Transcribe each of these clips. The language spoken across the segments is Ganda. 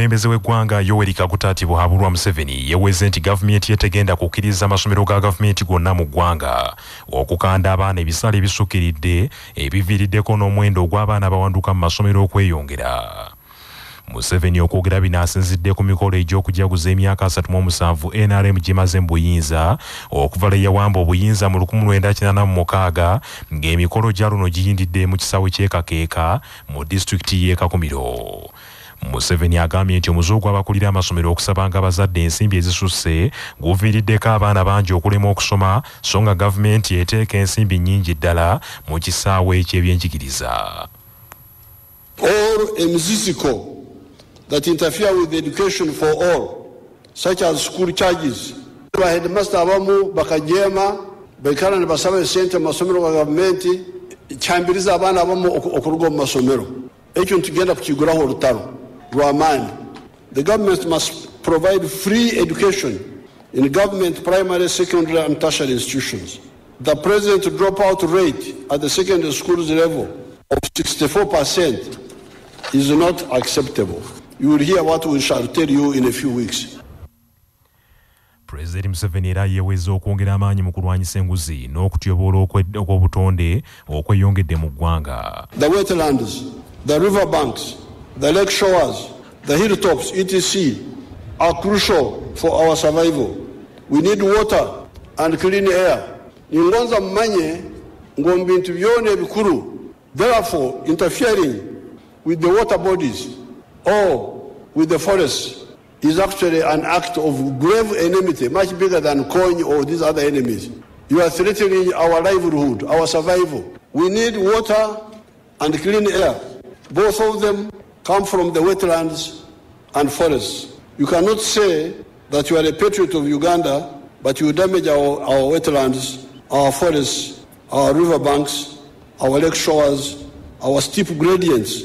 omukulembeze w'eggwanga yoweri kaguta buhabulwa museveni yeweze nti gavumenti ye tegenda kukkiriza amasomero ga gavumenti gonna mu ggwanga. Okukanda abaana ebisale ebisukkiridde ebiviiriddeko n'omuwendo ogw'abaana bawanduka mu masomero okweyongera. Museveni okwogera bino asinzidde ku mikolo egy'okujaguza emyaka 37 nrm gimaze mu buyinza okuva lwe yawamba obuyinza mu 1986 ng'emikolo gya luno giyindidde mu kisawe ky'ekakeeka mu disitulikiti y'e kakumiro museveni agambye nti omuze ogw'abakulira amasomero okusabanga abazadde ensimbi ezisusse guviiriddeko abaana bangi okulema okusoma so nga gavumenti eteeka ensimbi nnyingi ddala mu kisaawe eky'ebyenjigiriza or emizisiko that interfere with education for all, such as school charges. bahedmaster abamu bakajeema baikara ne basaba esente mu masomero ga gavumenti kyambiriza abaana abamu okuruga omu masomero ekyo nitugenda kukiguraho olutalo lw'amaani the government must provide free education in government primary secondary and tertiary institutions. The present dropout rate at the secondary schools level of 64 percent is not acceptable. You will hear what we shall tell you in a few weeks. Pulezidenti museveni era yeeweza okwongera amaanyi mu kulwanyisa enguzi n'okutyobola okw'obutonde okweyongedde mu ggwanga. The wetlands the river banks the lake shores the hilltops etc are crucial for our survival we need water and clean air ningonza mumanye ng'omu bintu byona ebikuru therefore interfering with the water bodies or with the forests is actually an act of grave enmity, much bigger than coin or these other enemies. You are threatening our livelihood, our survival. We need water and clean air. Both of them come from the wetlands and forests. You cannot say that you are a patriot of Uganda, but you damage our, our wetlands, our forests, our riverbanks, our lake shores, our steep gradients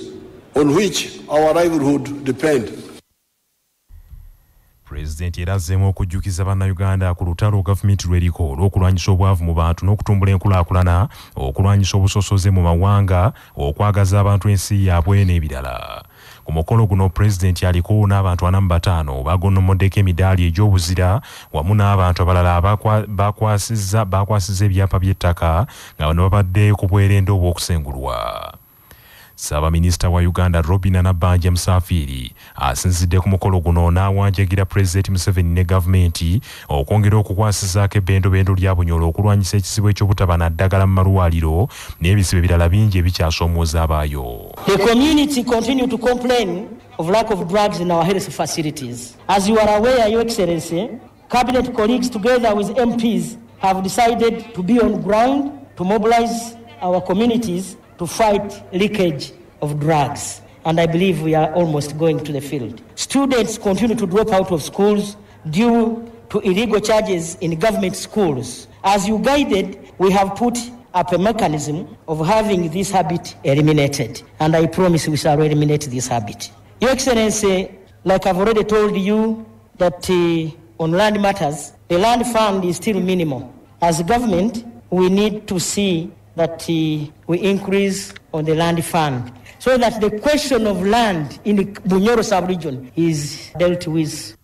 on which our livelihood depend. pulezidenti era azzeemu okujjukiza bannayuganda ku lutalo gavumenti lweriko olw'okulwanyisa obwavu mu bantu n'okutumbula enkulaakulana okulwanyisa obusosoze mu mawanga okwagaza abantu ensi yaabwe n'ebirala ku mukolo guno pulezidenti aliko n'abantu ana mu bataano. Bagonnomoddeko emidaali egy'obuzira wamu n'abantu abalala bakwasizza ebyapa by'ettaka nga bano babadde ku bwerende obw'okusengulwa saabaminisita wa uganda robin anabanja musafiri asinzidde ku mukolo guno n'awanjagira pulezidenti museveni ne gavumenti okwongera okukwasizaako ebbendobendo lya bunyola okulwanyisa ekizibu eky'obutaba naddagala mu malwaliro n'ebizibu ebirala bingi ebikyasoomooza abaayo The community continue to complain of lack of drugs in our health facilities. As you are aware, Your Excellency, Cabinet colleagues together with MPs have decided to be on ground to mobilize our communities to fight leakage of drugs. And I believe we are almost going to the field. Students continue to drop out of schools due to illegal charges in government schools. As you guided, we have put up a mechanism of having this habit eliminated. And I promise we shall eliminate this habit. Your Excellency, like I've already told you, that uh, on land matters, the land fund is still minimal. As government, we need to see that uh, we increase on the land fund. So that the question of land in the Bunyoro sub-region is dealt with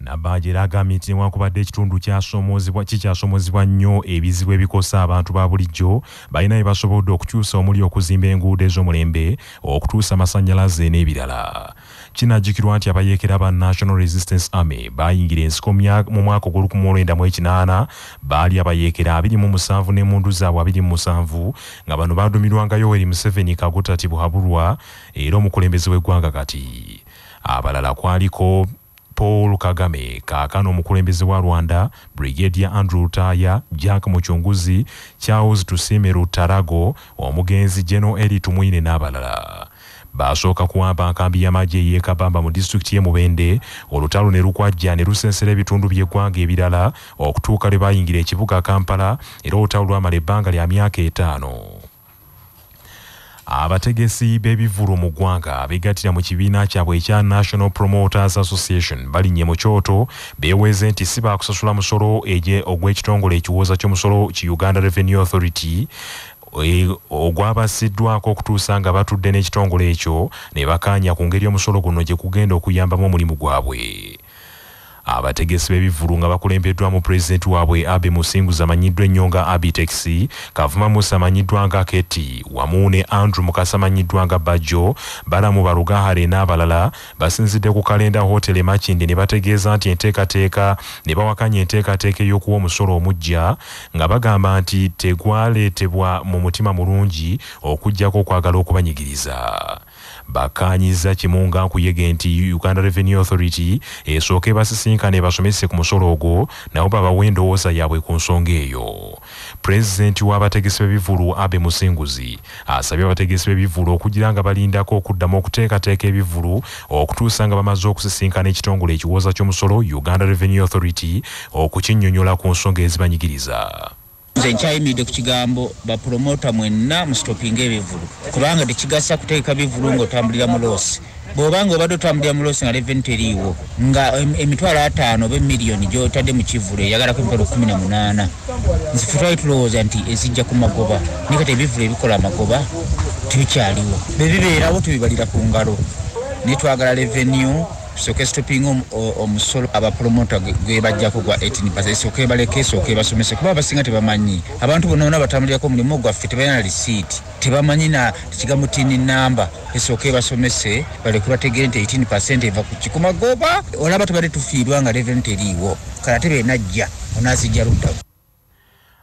nabanja era agambye nti newankubadde ekitundu kikyasoomozebwa nnyo ebizibu ebikosa abantu ba bulijjo balina bye basobodde okukyusa omuli okuzimba enguudo ez'omulembe okutuusa amasannyalaze n'ebirala. Kinajjukirwa nti abayeekera ba national resistance army bayingira ensiko mu mwaka ogw'olukumuolwenda baali abayeekera 27 n'emundu zaabwe 27 nga bano badumirwanga yoweri museveni kaguta tibuhabulwa era omukulembeze w'eggwanga kati. Abalala kwaliko paul kagame kaakano omukulembeze wa rwanda brigadier andrew lutaya jack mucunguzi charles tusime rutarago omugenzi geno eri tumwine n'abalala. Basooka kuwamba nkambi y'amagye ey'ekabamba mu disitulikiti y'e mubende olutalo ne lukwajja ne lusensera ebitundu by'eggwanga ebirala okutuuka lwe bayingira ekibuga kampala era olutalo lwamala ebbanga lya myaka etaano abategesi b'ebivvulu mu ggwanga begattira mu kibiina kyabwe ekya national promoters association. Balinnye mu kyoto beeweeze nti si baakusasula musolo ogw'ekitongole ekiwooza ky'omusolo ki uganda revenue authority e, ogwabasiddwako okutuusa nga batudde n'ekitongole ekyo ne bakaanya ku ngeri omusolo guno gye kugenda okuyambamu omulimu gwabwe abategesi b'ebivvulu nga bakulembeddwa mu pulezidenti waabwe abe musinguzi amanyiddwa ennyo nga abitex kavuma musa amanyiddwa nga keti wamu ne andrew mukasa amanyiddwa nga bajjo balamu balugahale n'abalala basinzidde ku kalenda hotele makindi ne bategeeza nti enteekateeka ne bawakanya enteekateeka ey'okuwa omusolo omuggya nga bagamba nti tegwaleetebwa mu mutima mulungi okugjako okwagala okubanyigiriza bakkaanyiza kimu nga nkuyege nti uganda revenue authority esooke basisinkane basomese ku musolo ogwo nabo babawa endowooza yaabwe ku nsonga eyo. Pulezidenti w'abategesi b'ebivvulu abe musinguzi asabye abategesi b'ebivvulu okugira nga balindako okuddamu okuteekateeka ebivvulu okutuusa nga bamaze okusisinkana ekitongole ekiwooza ky'omusolo uganda revenue authority okukinnyonnyola ku nsonga ezibanyigiriza nze nkyayimiridde ku kigambo bapulomota mwenna musitopinga ebivulu. Kubanga tekigasa kuteeka bivulu ng'otambulira mu loosi bw'obanga obadde otambulira mu loosi nga reveni teriiwo nga em- emitwalo ataano oba emiliyoni gy'otadde mu kivulu eyagalako emitwalo kumi na munaana. Nze fe twali tulowooza nti ezijja ku magoba naye kati ebivulu ebikola amagoba tebikyaliwo. Bebibeerawo tubibalira ku ngalo. Naye twagala revenu tusooke stopinga omusolo abapromota gwe bajjako gwa 18 esooke baleke esooke basomese kuba abasinga tebamanyi. Abantu bonna bonna batambulirako omulimu gwaffe tebalina lisiiti tebamanyi na ekigambo tini namba esooke basomese baleke bategere nti 18 eva kuki ku magoba olaba tubadde tufiirwa nga revenu teriiwo kale ate benajja onaazijja ludda.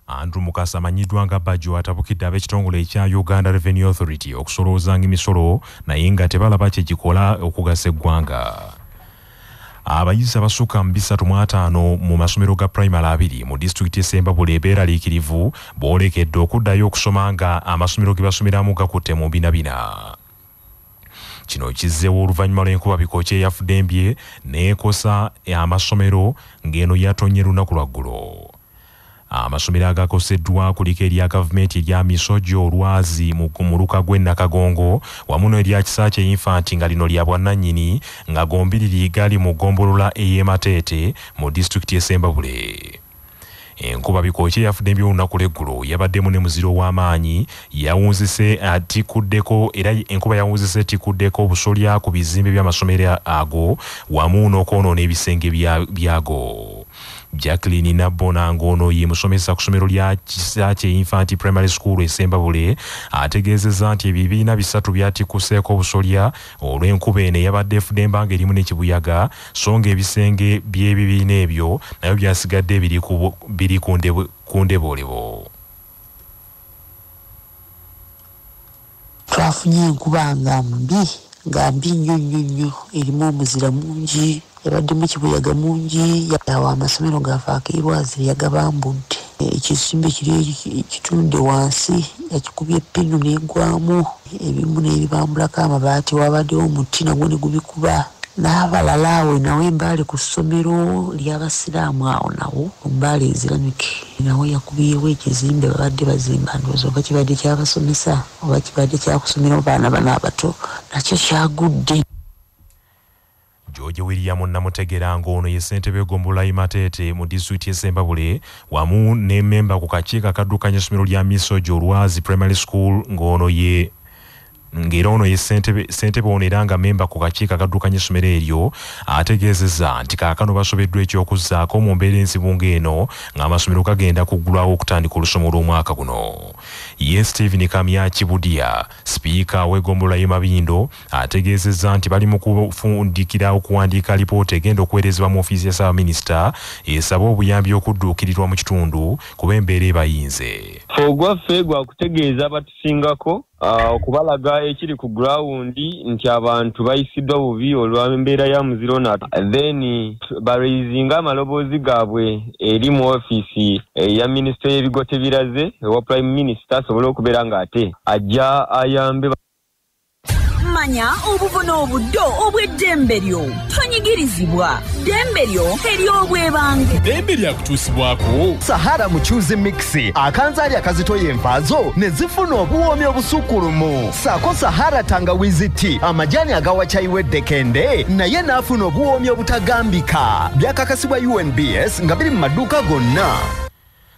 Andrew mukasa amanyiddwa nga bajjo atabukidde ab'ekitongole ekya uganda revenue authority okusoloozanga emisolo naye nga tebalaba kyegikola okugasa eggwanga abayizi abasukka mu bisatu mu ataano mu masomero ga pulayimale abiri mu disitulikiti esembabule ebeeraliikirivu boolekedde okuddayo okusoma nga amasomero ge basomeramu gakutte mu binabina. Kino kizzeewo oluvannyuma lw'enkuba bikoki eyafudde embye n'ekosa amasomero ng'eno yatonye lunaku lwaggulo amasomero agakoseddwa kuliko erya gavumenti erya misojo olwazi mu mu lukago nakagongo wamu n'erya kisaakye infanti nga lino lya bwannannyini nga gombiriri gali mu ggombolola ey'emateete mu disitulikiti esembabule enkuba bikoki eyafudde embyo olunaku lweggulo yabaddemu ne muziro w'amaanyi yawunzise atikuddeko era enkuba yawunzise tikuddeko obusolya ku bizimbe by'amasomero ago wamu n'okwonoona ebisenge bya- byago jacklin nabbona ng'ono ye musomesa ku ssomero lya kisaakye infant primary school esembabule ategeezezza nti ebibiina bisatu byatikuseeko obusolya olw'enkuba eno eyabadde efudde embanga erimu n'ekibuyaga so nga ebisenge by'ebibiina ebyo nabyo byasigadde biri ku ndeboolebo twafunye enkuba nga mbi nga mbi nnyo nnyo nnyo erimu omuzira mungi yabaddemu kibuyaga mungi awo amasomero gaffe akeirwazire yagabambudde ekizimbe kiri kitunde wansi yakikubye epinu negwamu ebimu nebibambulako amabaati wabaddewo omuti nagwo ne gubikuba n'abalala awo nawe embaale ku ssomero ly'abasiraamu awo nawo embaale eziramike nawe yakubiyewo ekizimbe babadde bazimba ndowooza oba kibadde kyabasomesa oba kibadde kyakusomera baana bano abato nakyo kyagudde. George william namutegera ng'ono ye ssentebe egombolola imateete mu disitulikiti esembabule wamu ne memba ku kakiiko akaddukanya essomero lya misojo olwazi primary school ng'ono ye ng'era ono ye ssentebe ono era nga memba ku kakiiko akaddukanya essomero eryo ategeezezza nti kaakano basobeddwa ekyokuzzaako mu mbeera enzibu ng'eno ng'amasomero gagenda kuggulwawo okutandika olusomo lw'omwaka guno. Ye stephen kamya kibudia sipiika w'egombolola y'e mabindo ategeezezza nti bali mu kufundikira okuwandiika alipoota egenda okuweerezebwa mu ofiisi ya saabaminisita esaba obuyambi okudduukirirwa mu kitundu kuba embeera ebayinze. Fe ogwaffe gwakutegeeza abatusingako okubalaga ekiri ku gurawundi nti abantu bayisiddwa bubi olw'embeera ya muziro nato then bareizinga amaloboozi gaabwe eri mu ofiisi eya minisita y'ebigote biraze ewa prime minister asobole okubeera ng'ate ajja ayambe manya obubona obuddo obw'eddembe lyo tonyigirizibwa ddembe lyo ery'obwebange ddembe lyakutuusibwako sahara mukyuzi mixi. Akanzaali akazitoya envaazo ne zifuna obuwoomi obusukkulumu. Saako sahara tangawizi ti. Amajaani agawa caayi w'eddekende naye n'afuna obuwoomi obutagambika. Byakakasibwa unbs nga biri mu maduuka gonna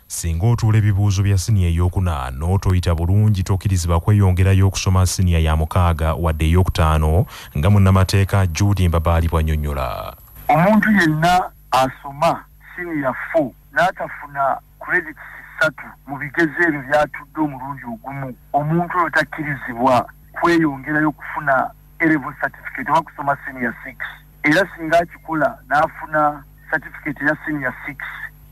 singa otuula ebibuuzo bya siniya eyokuna n'otoyita bulungi tokkirizibwa kweyongerayo okusoma siniya ya mukaaga wadde eyokutaano nga munnamateeka judy mbabaali bw'annyonnyola omuntu yenna asoma siniya fo n'atafuna credits ssatu mu bigezo ebyo byatudde omulundi ogumu omuntu oyo takkirizibwa kweyongerayo okufuna erevo certificate oba kusoma senior six. Era singa akikola n'afuna certificate eya senior six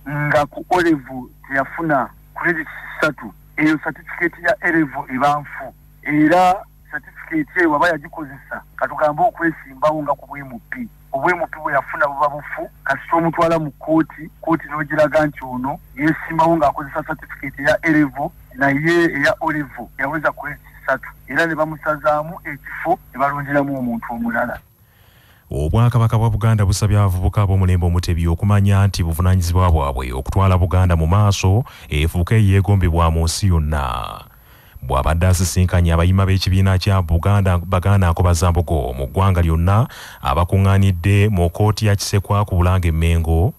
nga ku olevo teyafuna credits ssatu. Eyo certificate ya erevo eba nfu. Era certificate eyo waba yagikozesa katugambe okwesimbawo nga ku bwemupi obwemupi bwe yafuna buba bufu kasita omutwala mu kooti kooti n'ogiraga nti ono yeesimbawo ng'akozesa certificate eya erevo naye eya olevo yaweza credits ssatu. Era ne bamusazaamu ekifo ne balonderamu omuntu omulala obwakabaka bwa buganda busabye abavubuka ab'omulembe omutebi okumanya nti buvunaanyizibwa bwabwe okutwala buganda mu maaso efuuke eyeegombebwa mu nsi yonna. Bw'abadde asisinkanye abayima b'ekibiina kya buganda baganda nkobazambogo mu ggwanga lyonna abakuŋŋaanidde mu kkooti ya kisekwa ku bulanga emmengo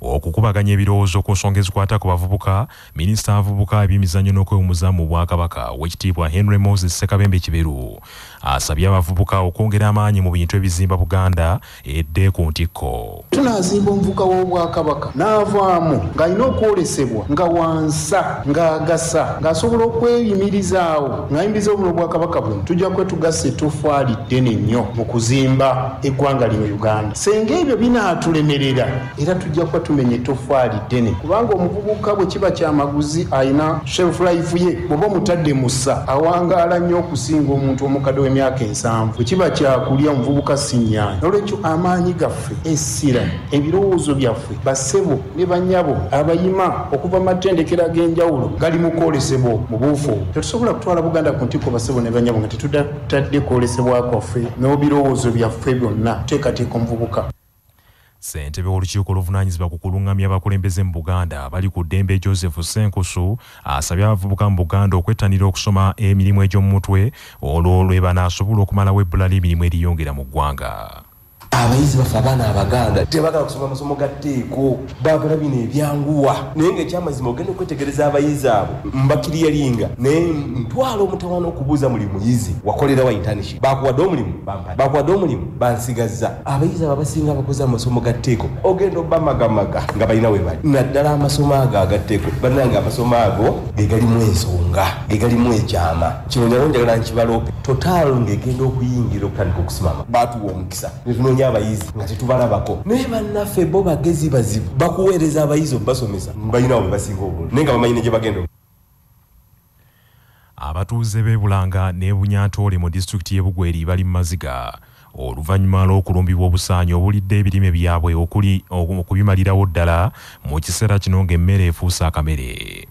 okukubaganya ebirowoozo ku nsonga ezikwata ku bavubuka minisita avubuka ebyemizannyo n'okwewumuza mu bwakabaka owekitiibwa henry moses sekabembe kiberu asabye abavubuka okwongera amaanyi mu bintu ebizimba buganda edde ku ntikko. Tunaazimba omuvuka w'obwakabaka. N'avaamu ng'alina okwolesebwa nga wansa ng'agasa ng'asobola okweyimirizaawo ng'ayimiriza obulo obwakabaka buno tujja kwe tugasa ettofaali ddene nnyo mu kuzimba eggwanga lino uganda. Senga ebyo binaatulemerera era tujja kuba tumenya ettofaali ddene. Kubanga omuvubuka bwe kiba kyamaguzi alina shelf life ye bw'oba omutadde musa awangaala nnyo okusinga omuntu omukadde w'emyaka ensanvu. Bwe kiba kyakulya omuvubuka sinyaani nolwekyo amaanyi gaffe essira ebirowoozo byaffe bassebo ne bannyabo abayima okuva mu matendekero ag'enjawulo gali mu kwolesebwa mu buufu. Obwo tetusobola kutwala buganda ku ntikko bassebo ne bannyabo nga tetutatadde kwolesebwa kwaffe n'ebirowoozo byaffe byonna teekateeka omuvubuka ssentebe w'olukiiko oluvunaanyizibwa ku kuluŋŋamya abakulembeze mu buganda. Bali ku ddembe joseph senkusu asabye abavubuka mu buganda okwettanira okusoma emirimu egy'omu mutwe olwo lwe banaasobola okumalawo ebbula ly'emirimu eriyongera mu ggwanga abayizi baffe abaana abaganda tebagala kusoma amasomo ga tteeko baagala bino ebyanguwa. Naye ngaekyamazima ogenda okwetegereza abayizi abo mbakiryalinga naye ntwala omutawaana okubuuza buli muyizi wakolerawa internship bakuwadde omulimu bampa. Bakuwadde omulimu bansigazza abayizi abo abasinga abakoze amasomo ga tteeko ogenda obamagamaga nga balina we bali. Naddala amasomo ago agatteeko bannange amasomo ago ge galimu ensonga ge galimu ekyama. Kino nyalo njagala nkibalope totaalo ng'egenda okuyingira okutandika okusimama baatuwa omukisa. Netunoonya abayizi nga tetubalabako. Naye bannaffe bo bagezi bazibu bakuweereza abayizi obubasomesa balinawo bwe basinga obulungi naye nga bamanyi ne gye bagenda abatuuze b'e bulanga ne bunyantoole mu disitulikiti y'e bugweri bali mu maziga. Oluvannyuma lw'okulumbibwa obusaanyi obulidde ebirime byabwe okubimalirawo ddala mu kiseera kino ng'emmere efuuse akamere.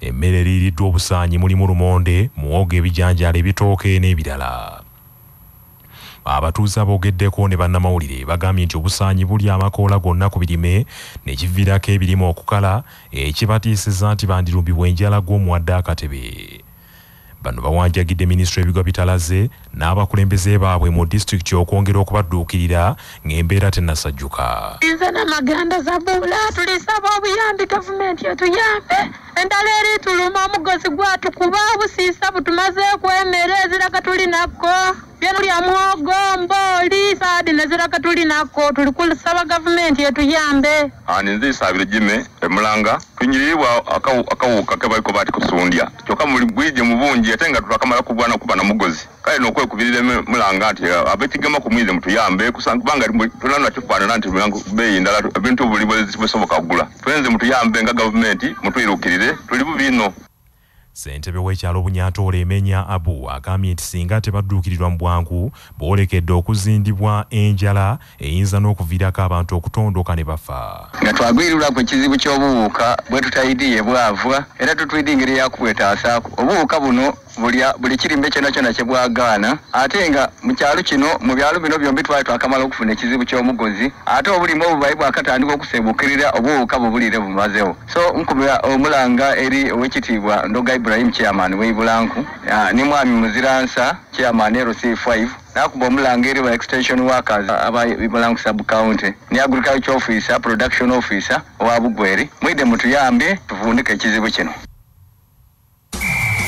Emmere eriiriddwa obusaanyi mulimu lumonde muwogo ebijanjaalo ebitooke n'ebirala abatuuze aboogeddeko ne bannamawulire bagambye nti obusaanyi buli amakoola gonna ku birime ne kiviirako ebirime okukala ekibatiisizza nti bandirumbibwa enjala gw'omuwadde akatebe. Bano bawanjagidde minisitule ebigwa bitalaze n'abakulembeze baabwe mu disitulikiti okwongera okubadduukirira ng'embeera tennasajjuka. Nze namaganda zabula tulisaba obuyambi gavumenti etuyambe. Endala eri tuluma omugozi gwatukuba obusiisa butumazeeku emmere eziraka tuli nakko byenulya mwogo mbooli saadi neziraka tuli nakko tuli kusaba gavumenti etuyambe. Ani nze isaabire jime emulanga tunyiririrwa akawuka kebaliko bati kusundya. Kyokka bwije mu bungi ate nga tulakamala kubwana kuba na mugozi. Kale nokwekubirira mulanga nti abekigema kumwize mutuyambe kubanga tulana kifaanana nti beeyi ndala ebintu buli bwesoboka kugula. Twenze mutuyambe nga gavumenti mutwirukirire tuli bubino ssentebe w'ekyalo bunyantoola emenya abu agambye nti singa tebadduukirirwa mu bwangu boolekedde okuzindibwa enjala eyinza n'okuviirako abantu okutondoka ne bafa. Nga twagwirirwako ekizibu ky'obuwuka bwe tutayidiye bwavwa era tutwidde engeri yakubwetaasaako obuwuka buno buli kirimbe kyona kyona kye bwagaana. Ate nga mu kyalo kino mu byalo bino byombi twali twakamala okufuna ekizibu ky'omugozi ate obulimu obubayi bwakatandika okusebukirira obuwuka bubulire bumazewo so nkubira omulanga eri owekitiibwa ndoga ibrahim chairman w'eibulanku ne mwami muziransa chairman rc5 nakuba omulanga eri ba extension workers aba mulango sub county. Ne agriculture officer production officer owa bugweri. Mwide mutuyambye tuvundike ekizibu kino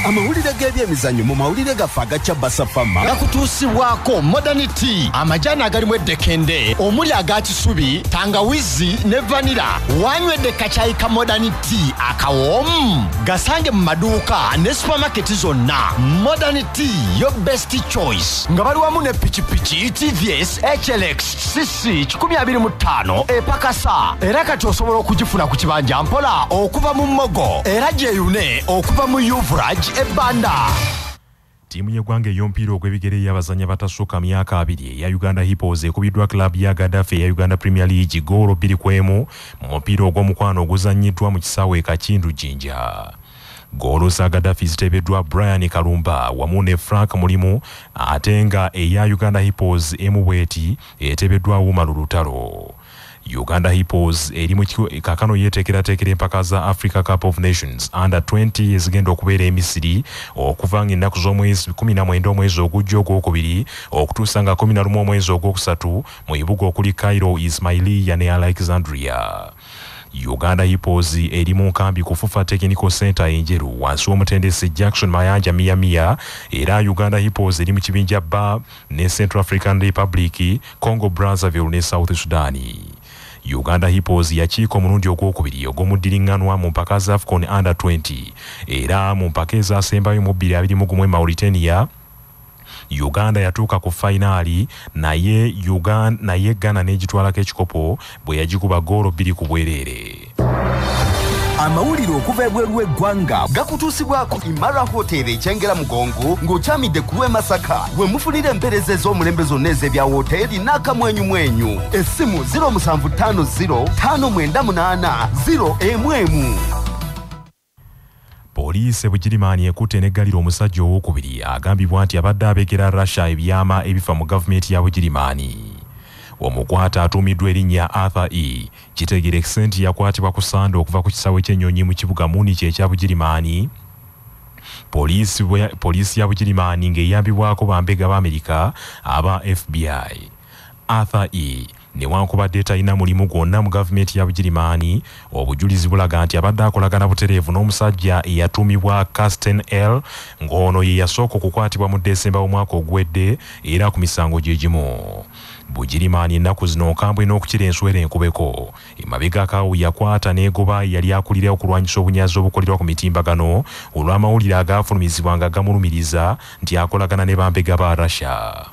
amawulire g'ebyemizannyo mu mawulire gaffe agacya basafama gakutuusibwako modernity. Amajaani agalimu eddekende omuli aga kisubi tangawizi ne vanira wanywedde kacyayi ka modernity akawoomu gasange mu maduuka ne supamaketi zonna. Modernity yo best choice. Nga bali wamu ne pikipiki tvs hlx cc 25 epakasa. Era kati osobola okugifuna ku kibanja mpola okuva mu mmogo. Era gyeyune okuva mu uvrage ebbanda ttiimu y'eggwanga ey'omupiira ogw'ebigere y'abazanyi abatasukka myaka abiri eya uganda hippos ekubiddwa club ya gadafe eya uganda premier league goolo bbiri ku emu mu mupiira ogw'omukwano oguzanyiddwa mu kisaawe kakindu jinja. Goolo za gadafi ziteebeddwa brian kalumba wamu ne frank mulimu ate nga eya uganda hippos emu bweti eteebeddwa wumalu lutalo uganda hippos eri mu kakano yeeteekerateekera empaka za africa cup of nations. Under 20 ezigenda okubeera emisiri okuva nga ennaku z'omwezi 19 omwezi ogujja ogwokubiri okutuusa nga 11 omwezi ogwokusatu mu bibuga okuli cairo ismailia ne alexandria. Uganda hippos eri mu nkambi kufufa technical center enjeru. Wansi w'omutendesi jackson mayanja miyamiya era uganda hippos eri mu kibinja ba ne central african republic congo brazzaville ne south sudani uganda hippos yakiika omulundi ogwokubiri ogw'omuddiriŋŋanwa mu mpaka za afcon under 20 era mu mpaka ezasembayo mu 221 mauritania uganda yatuuka ku fayinaali naye uganda naye ghana n'egitwalako ekikopo bwe yagikuba goolo bbiri ku bwereere amawulire okuva ebweru w'eggwanga gakutuusibwako imara hoteri ekyengera mugongo ng'okyamidde ku lw'emasaka we mufunira empeereza ez'omulembe zonna ez'ebya woteeri n'akamwenyumwenyu essimu 0750 emu emu. Poliisi ebugirimaani ekutte n'eggalira omusajja owookubiri agambibwa nti abadde abegera russia ebyama ebifa mu gavumenti ya bugirimaani omukwata atuumiddwa erinnya arthur e. Kitegerekese nti yakwatibwa ku sande okuva ku kisaawe ky'ennyonyi mu kibuga munich ekya bugirimaani poliisi ya bugirimaani ng'eyambibwako bambega b'amerika aba fbi arthur e. newankubadde talina mulimu gwonna mu gavumenti ya bugirimaani obujulizi bulaga nti abadde akolagana butereevu n'omusajja eyatuumibwa casten l. ng'ono ye yasooka okukwatibwa mu desemba w'omwaka ogwedde era ku misango gye gimu bugirimaani ennaku zino nkambwe n'okukira enswera enkubeko. Emabega akawo yakwata n'egoba yali akulira okulwanyisa obunyazi obukolerwa ku mitimbagano olw'amawulire agaafulumizibwa nga gamulumiriza nti akolagana ne bambega ba russia.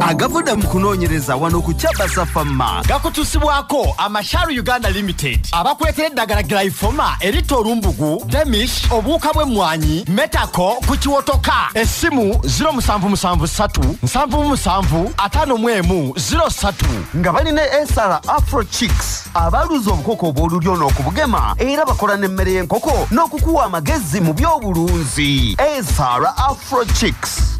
Agavudde mu kunoonyereza wano ku kyabasafama gakutuusibwako amasharu uganda limited. Abakuleetera eddagala glyfoma erita olumbugu demish obuwuka bw'emmwanyi metako ku kiwotoka essimu 0773 77 51 03 nga balina esara afro chicks? Abaluza obukoko obw'olulyo n'okubugema era bakola n'emmere y'enkoko n'okukuwa amagezi mu by'obulunzi. Esara afro chicks.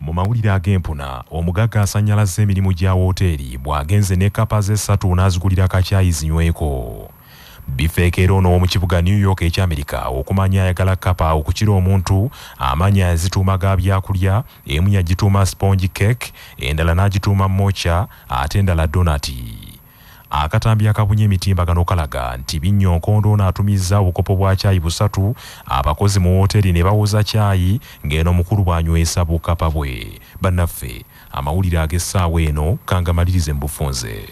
Mu mawulire ag'empuna omugagga asannyalaza emirimu gya wooteeri bw'agenze ne kapa ze essatu n'azigulira kakyayi zinyweko bifeekera ono mu kibuga new york ekyamerica okumanya ayagala kapa okukira omuntu amanya yazituuma ga byakulya emu yagituuma sponge cake endala n'agituuma mocha ate endala donati akatambi akabunye emitimbagano kalaga nti binyonkondo ono atumizza obukopo bwa cyayi busatu abakozi mu wooteeri ne bawoza cyayi ng'eno mukulu bw'anywesa bukapa bwe. Bannaffe amawulire ag'essaawa eno kangamalirize mu bufunze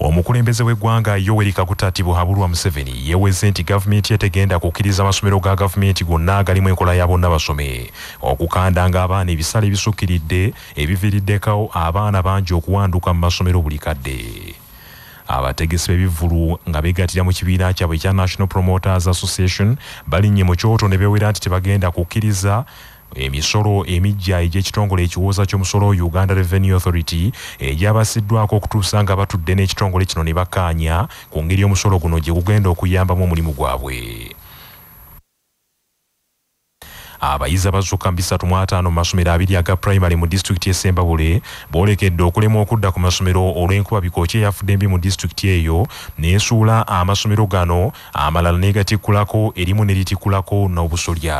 omukulembeze w'eggwanga yoweri kaguta tibuhabulwa museveni yeeweze nti gavumenti ye tegenda kukkiriza amasomero ga gavumenti gonna agalimu enkola ya bonna basome. Okukandanga abaana ebisale ebisukkiridde ebiviiriddeko abaana bangi okuwanduka mu masomero buli kadde. Abategesi b'ebivvulu nga beegatira mu kibiina kyabwe ekya national promoters association balinnye mu kyoto ne beewera nti tebagenda kukkiriza emisolo emiggya egy'ekitongole ekiwooza ky'omusolo uganda revenue authority egyabasiddwako okutuusa nga batudde n'ekitongole kino ne bakkaanya ku ngeri omusolo guno gye gugenda okuyambamu omulimu gwabwe. Abayizi abasukka mu bisatu mu ataano mu masomero abiri aga purayimale mu disitulikiti y'essembabule boolekedde okulemwa okudda ku masomero olw'enkuba bikoki eyafudde mbi mu disitulikiti eyo n'esuula amasomero gano amalala n'egatikkulako erimu ne litikkulako n'obusolya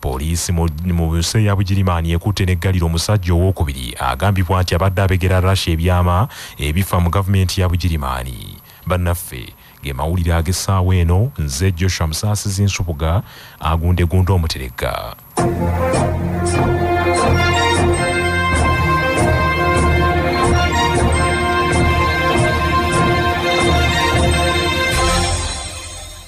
poliisi mu nsi ya bugirimaani ekutte n'eggalira omusajja owookubiri. Agambibwa nti abadde abegera rasha ebyama ebifa mu gavumenti ya bugirimaani. Bannaffe ge mawulire ag'essaawa eno nze joshua musaasizi nsubuga agundegunda omuteregga